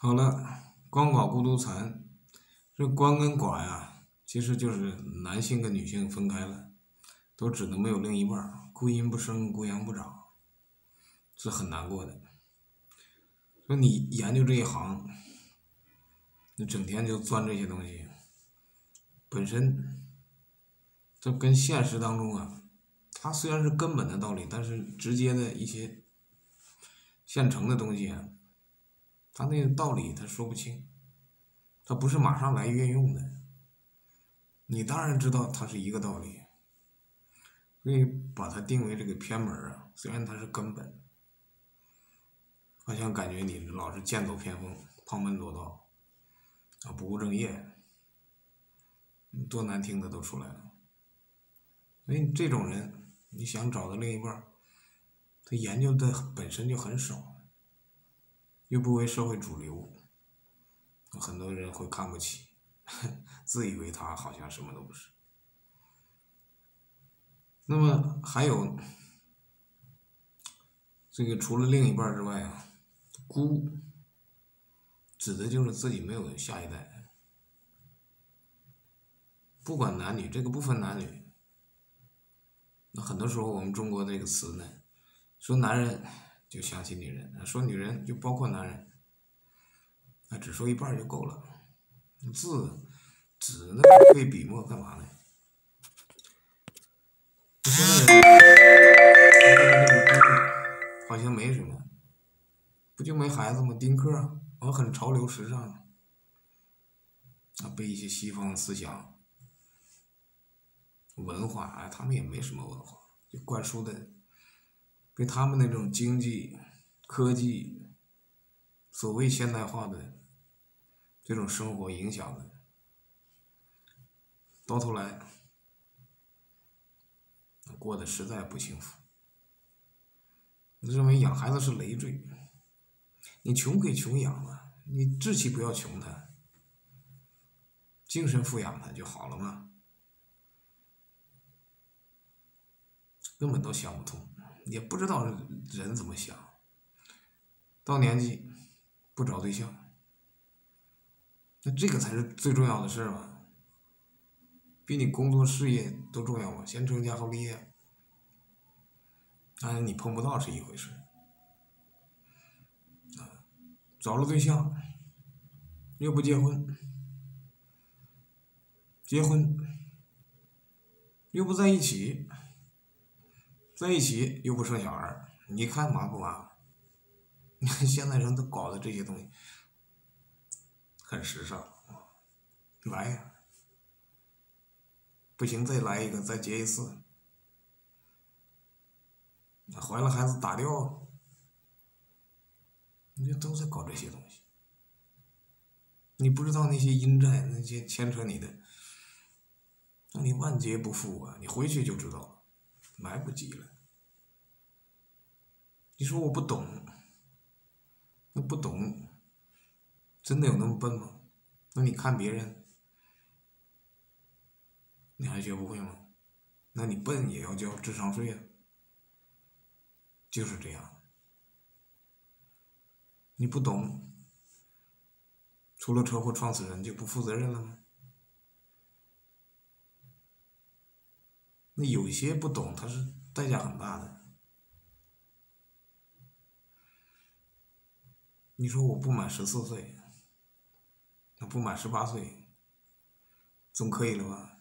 好了，鳏寡孤独残，这鳏跟寡呀，其实就是男性跟女性分开了，都只能没有另一半儿，孤阴不生，孤阳不长，是很难过的。说你研究这一行，你整天就钻这些东西，本身这跟现实当中啊，它虽然是根本的道理，但是直接的一些现成的东西啊。他那个道理他说不清，他不是马上来运用的。你当然知道它是一个道理，所以把它定为这个偏门啊。虽然它是根本，好像感觉你老是剑走偏锋、旁门左道啊，不务正业，多难听的都出来了。所以这种人，你想找的另一半，他研究的本身就很少。又不为社会主流，很多人会看不起，自以为他好像什么都不是。那么还有这个除了另一半之外啊，孤指的就是自己没有下一代，不管男女，这个不分男女。那很多时候我们中国这个词呢，说男人。就想起女人，说女人就包括男人，那只说一半就够了。字、纸那费笔墨干嘛呢？现在好像没什么，不就没孩子吗？丁克，我很潮流时尚，啊，被一些西方思想、文化，啊，他们也没什么文化，就灌输的。被他们那种经济、科技、所谓现代化的这种生活影响的，到头来过得实在不幸福。认为养孩子是累赘，你穷可以穷养嘛，你志气不要穷他，精神富养他就好了嘛，根本都想不通。也不知道人怎么想，到年纪不找对象，那这个才是最重要的事儿嘛，比你工作事业都重要嘛，先成家后立业，当然你碰不到是一回事，啊，找了对象又不结婚，结婚又不在一起。在一起又不生小孩你看麻不麻？你看现在人都搞的这些东西，很时尚，来呀，不行再来一个，再结一次，怀了孩子打掉，你这都在搞这些东西，你不知道那些阴债那些牵扯你的，那你万劫不复啊！你回去就知道了。来不及了。你说我不懂，那不懂，真的有那么笨吗？那你看别人，你还学不会吗？那你笨也要交智商税啊，就是这样。你不懂，出了车祸撞死人就不负责任了吗？那有些不懂，他是代价很大的。你说我不满十四岁，那不满十八岁，总可以了吧？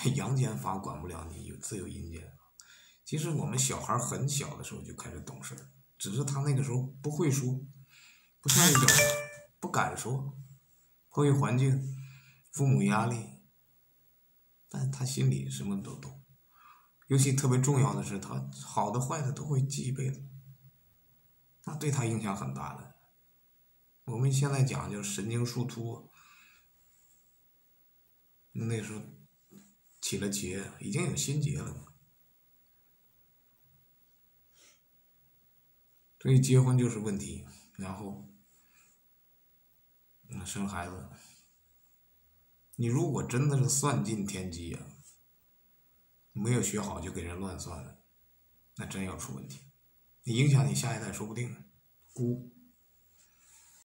阳间法管不了你，有自有阴间。其实我们小孩很小的时候就开始懂事只是他那个时候不会说，不善于表达，不敢说，迫于环境、父母压力。但他心里什么都懂，尤其特别重要的是，他好的坏的都会记一辈子，那对他影响很大的。我们现在讲就是神经树突，那时候起了结，已经有心结了。所以结婚就是问题，然后生孩子。你如果真的是算尽天机呀，没有学好就给人乱算了，那真要出问题，你影响你下一代说不定，孤。